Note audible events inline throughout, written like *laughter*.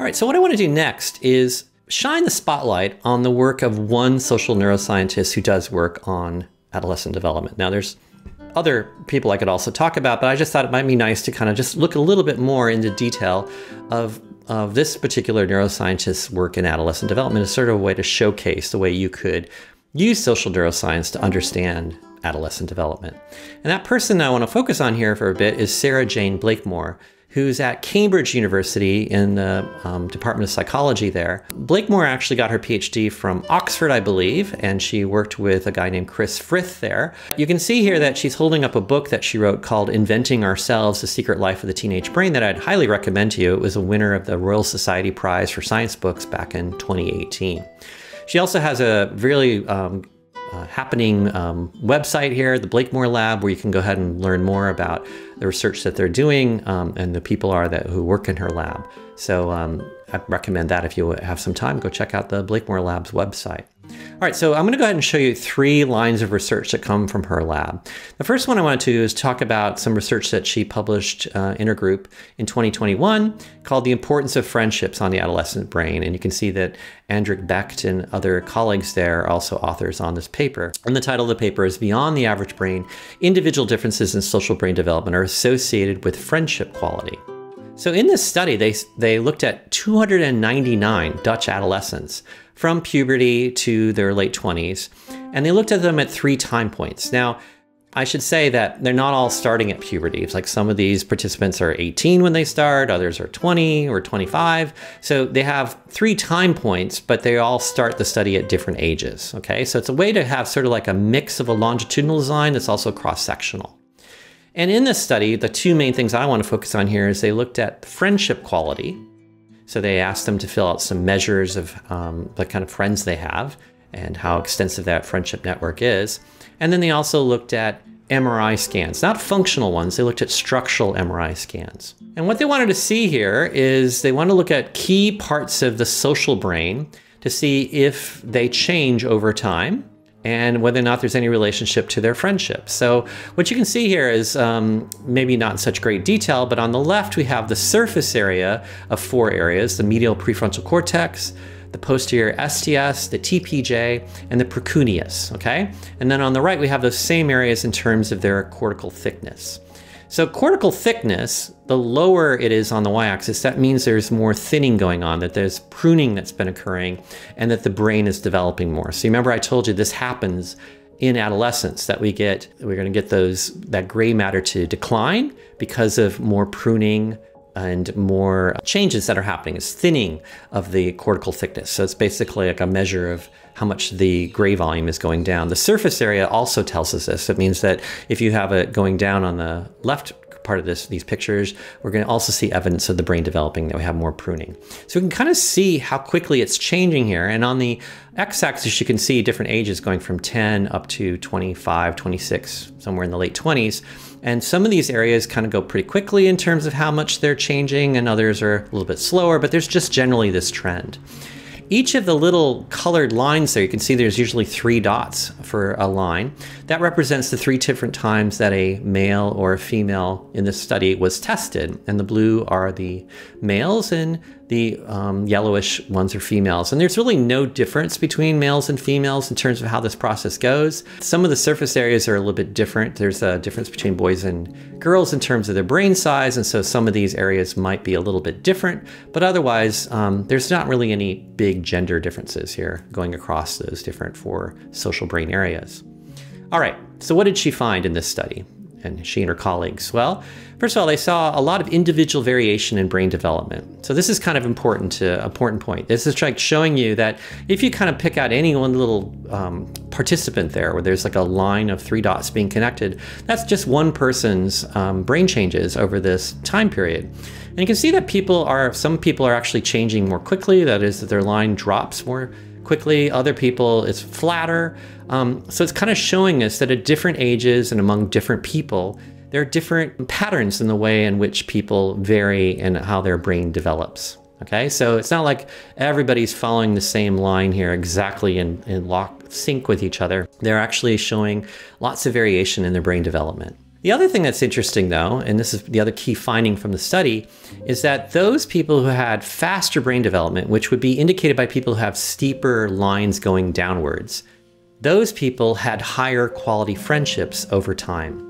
All right, so what I want to do next is shine the spotlight on the work of one social neuroscientist who does work on adolescent development. Now, there's other people I could also talk about, but I just thought it might be nice to kind of just look a little bit more into detail of, of this particular neuroscientist's work in adolescent development as sort of a way to showcase the way you could use social neuroscience to understand adolescent development. And that person I want to focus on here for a bit is Sarah Jayne Blakemore who's at Cambridge University in the um, Department of Psychology there. Blakemore actually got her PhD from Oxford, I believe, and she worked with a guy named Chris Frith there. You can see here that she's holding up a book that she wrote called Inventing Ourselves, The Secret Life of the Teenage Brain that I'd highly recommend to you. It was a winner of the Royal Society Prize for Science Books back in 2018. She also has a really um, uh, happening um, website here, the Blakemore Lab, where you can go ahead and learn more about the research that they're doing um, and the people are that who work in her lab. So um, I recommend that if you have some time, go check out the Blakemore Lab's website. All right, so I'm going to go ahead and show you three lines of research that come from her lab. The first one I want to do is talk about some research that she published uh, in her group in 2021 called The Importance of Friendships on the Adolescent Brain. And you can see that Andrik Becht and other colleagues there are also authors on this paper. And the title of the paper is Beyond the Average Brain, Individual Differences in Social Brain Development are Associated with Friendship Quality. So in this study, they, they looked at 299 Dutch adolescents from puberty to their late 20s, and they looked at them at three time points. Now, I should say that they're not all starting at puberty. It's like some of these participants are 18 when they start, others are 20 or 25. So they have three time points, but they all start the study at different ages. Okay, so it's a way to have sort of like a mix of a longitudinal design that's also cross sectional. And in this study, the two main things I want to focus on here is they looked at friendship quality. So they asked them to fill out some measures of um, the kind of friends they have and how extensive that friendship network is. And then they also looked at MRI scans, not functional ones, they looked at structural MRI scans. And what they wanted to see here is they want to look at key parts of the social brain to see if they change over time and whether or not there's any relationship to their friendship. So what you can see here is um, maybe not in such great detail, but on the left we have the surface area of four areas, the medial prefrontal cortex, the posterior STS, the TPJ, and the precuneus, okay? And then on the right we have those same areas in terms of their cortical thickness. So cortical thickness, the lower it is on the y-axis, that means there's more thinning going on, that there's pruning that's been occurring, and that the brain is developing more. So remember I told you this happens in adolescence that we get, we're gonna get those, that gray matter to decline because of more pruning and more changes that are happening. It's thinning of the cortical thickness. So it's basically like a measure of how much the gray volume is going down. The surface area also tells us this. It means that if you have it going down on the left part of this these pictures, we're going to also see evidence of the brain developing that we have more pruning. So we can kind of see how quickly it's changing here. And on the x-axis, you can see different ages going from 10 up to 25, 26, somewhere in the late 20s. And some of these areas kind of go pretty quickly in terms of how much they're changing, and others are a little bit slower, but there's just generally this trend. Each of the little colored lines there, you can see there's usually three dots for a line. That represents the three different times that a male or a female in this study was tested. And the blue are the males and the um, yellowish ones are females. And there's really no difference between males and females in terms of how this process goes. Some of the surface areas are a little bit different. There's a difference between boys and girls in terms of their brain size. And so some of these areas might be a little bit different, but otherwise um, there's not really any big gender differences here going across those different four social brain areas. All right, so what did she find in this study? And she and her colleagues? Well, First of all, they saw a lot of individual variation in brain development. So this is kind of important to important point. This is like showing you that if you kind of pick out any one little um, participant there, where there's like a line of three dots being connected, that's just one person's um, brain changes over this time period. And you can see that people are, some people are actually changing more quickly. That is that their line drops more quickly. Other people, it's flatter. Um, so it's kind of showing us that at different ages and among different people, there are different patterns in the way in which people vary and how their brain develops. Okay, so it's not like everybody's following the same line here exactly in, in lock sync with each other. They're actually showing lots of variation in their brain development. The other thing that's interesting, though, and this is the other key finding from the study, is that those people who had faster brain development, which would be indicated by people who have steeper lines going downwards, those people had higher quality friendships over time.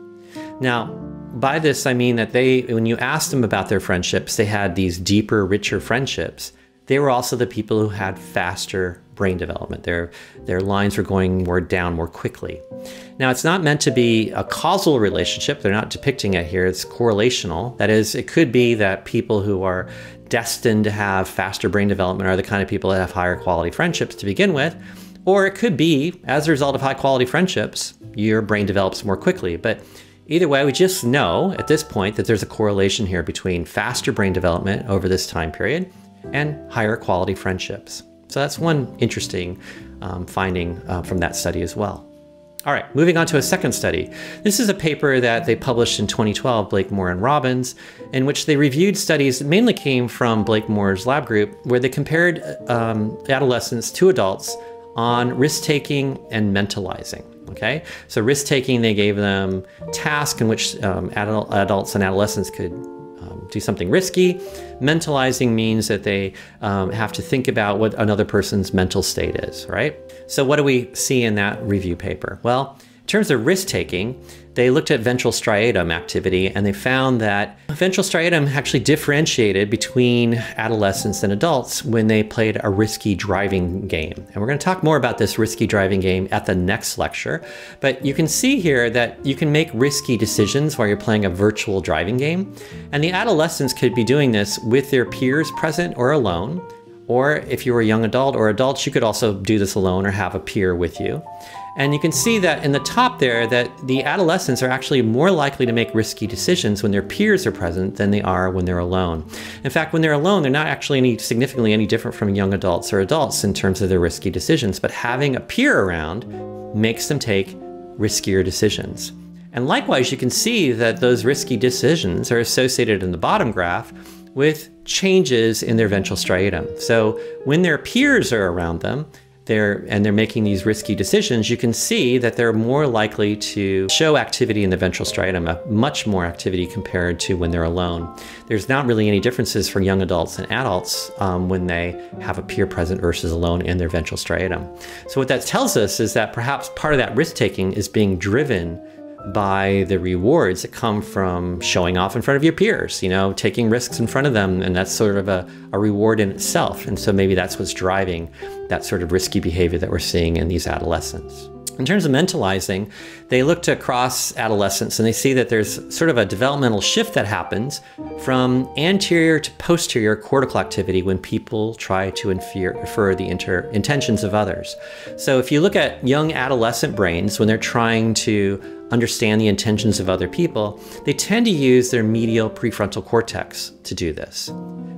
Now, by this, I mean that they, when you asked them about their friendships, they had these deeper, richer friendships. They were also the people who had faster brain development. Their, their lines were going more down more quickly. Now, it's not meant to be a causal relationship. They're not depicting it here. It's correlational. That is, it could be that people who are destined to have faster brain development are the kind of people that have higher quality friendships to begin with. Or it could be, as a result of high quality friendships, your brain develops more quickly. But either way, we just know at this point that there's a correlation here between faster brain development over this time period and higher quality friendships. So that's one interesting um, finding uh, from that study as well. All right, moving on to a second study. This is a paper that they published in 2012, Blakemore and Robbins, in which they reviewed studies that mainly came from Blakemore's lab group, where they compared um, adolescents to adults on risk taking and mentalizing. Okay, so risk taking, they gave them tasks in which um, adult, adults and adolescents could do something risky. Mentalizing means that they um, have to think about what another person's mental state is, right? So, what do we see in that review paper? Well, in terms of risk taking, they looked at ventral striatum activity and they found that ventral striatum actually differentiated between adolescents and adults when they played a risky driving game. And we're going to talk more about this risky driving game at the next lecture. But you can see here that you can make risky decisions while you're playing a virtual driving game. And the adolescents could be doing this with their peers present or alone. Or if you were a young adult or adults, you could also do this alone or have a peer with you. And you can see that in the top there that the adolescents are actually more likely to make risky decisions when their peers are present than they are when they're alone. In fact, when they're alone, they're not actually any significantly any different from young adults or adults in terms of their risky decisions, but having a peer around makes them take riskier decisions. And likewise, you can see that those risky decisions are associated in the bottom graph with changes in their ventral striatum. So when their peers are around them, they're and they're making these risky decisions, you can see that they're more likely to show activity in the ventral striatum, much more activity compared to when they're alone. There's not really any differences for young adults and adults um, when they have a peer present versus alone in their ventral striatum. So what that tells us is that perhaps part of that risk taking is being driven by the rewards that come from showing off in front of your peers, you know, taking risks in front of them. And that's sort of a, a reward in itself. And so maybe that's what's driving that sort of risky behavior that we're seeing in these adolescents. In terms of mentalizing, they looked across adolescence and they see that there's sort of a developmental shift that happens from anterior to posterior cortical activity when people try to infer the inter intentions of others. So if you look at young adolescent brains when they're trying to understand the intentions of other people, they tend to use their medial prefrontal cortex to do this.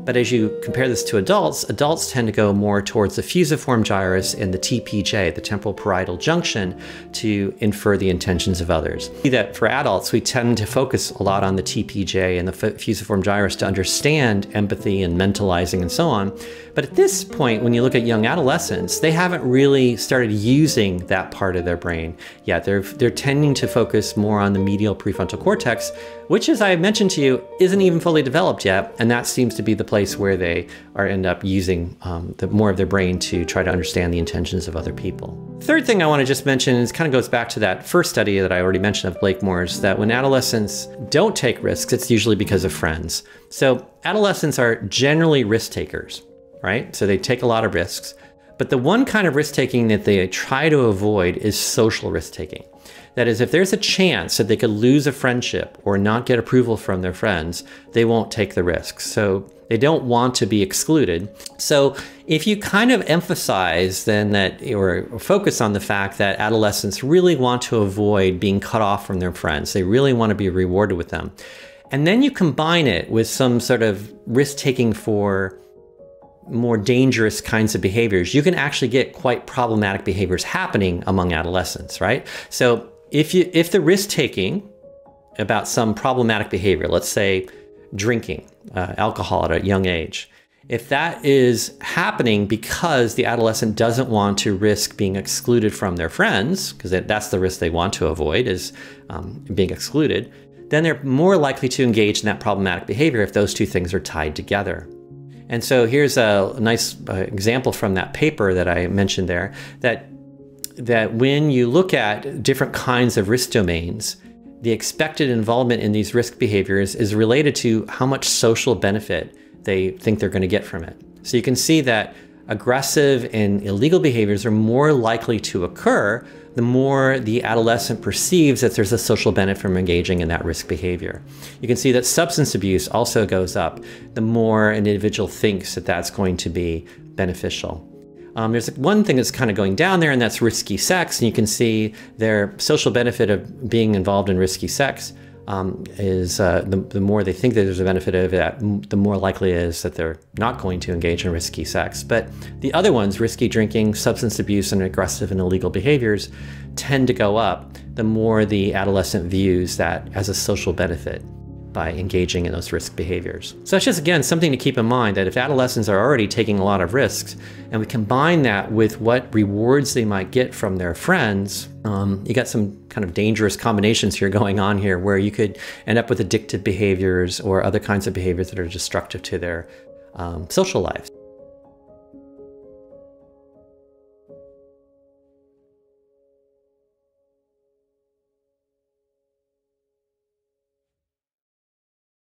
But as you compare this to adults, adults tend to go more towards the fusiform gyrus and the TPJ, the temporal parietal junction, to infer the intentions of others. See that for adults, we tend to focus a lot on the TPJ and the fusiform gyrus to understand empathy and mentalizing and so on. But at this point, when you look at young adolescents, they haven't really started using that part of their brain yet. They're, they're tending to focus more on the medial prefrontal cortex, which, as I mentioned to you, isn't even fully developed yet. And that seems to be the place where they are end up using um, the, more of their brain to try to understand the intentions of other people. Third thing I want to just mention is kind of goes back to that first study that I already mentioned of Blakemore's that when adolescents don't take risks, it's usually because of friends. So adolescents are generally risk takers right? So they take a lot of risks. But the one kind of risk taking that they try to avoid is social risk taking. That is, if there's a chance that they could lose a friendship or not get approval from their friends, they won't take the risk. So they don't want to be excluded. So if you kind of emphasize then that or focus on the fact that adolescents really want to avoid being cut off from their friends, they really want to be rewarded with them. And then you combine it with some sort of risk taking for more dangerous kinds of behaviors, you can actually get quite problematic behaviors happening among adolescents, right? So if you if the risk taking about some problematic behavior, let's say drinking uh, alcohol at a young age, if that is happening because the adolescent doesn't want to risk being excluded from their friends, because that's the risk they want to avoid is um, being excluded, then they're more likely to engage in that problematic behavior if those two things are tied together. And so here's a nice uh, example from that paper that I mentioned there that that when you look at different kinds of risk domains, the expected involvement in these risk behaviors is related to how much social benefit they think they're going to get from it. So you can see that aggressive and illegal behaviors are more likely to occur the more the adolescent perceives that there's a social benefit from engaging in that risk behavior. You can see that substance abuse also goes up the more an individual thinks that that's going to be beneficial. Um, there's one thing that's kind of going down there, and that's risky sex. And you can see their social benefit of being involved in risky sex um, is uh, the, the more they think that there's a benefit of that, the more likely it is that they're not going to engage in risky sex. But the other ones, risky drinking, substance abuse, and aggressive and illegal behaviors, tend to go up the more the adolescent views that as a social benefit by engaging in those risk behaviors. So that's just, again, something to keep in mind that if adolescents are already taking a lot of risks and we combine that with what rewards they might get from their friends, um, you got some kind of dangerous combinations here *laughs* going on here where you could end up with addictive behaviors or other kinds of behaviors that are destructive to their um, social lives.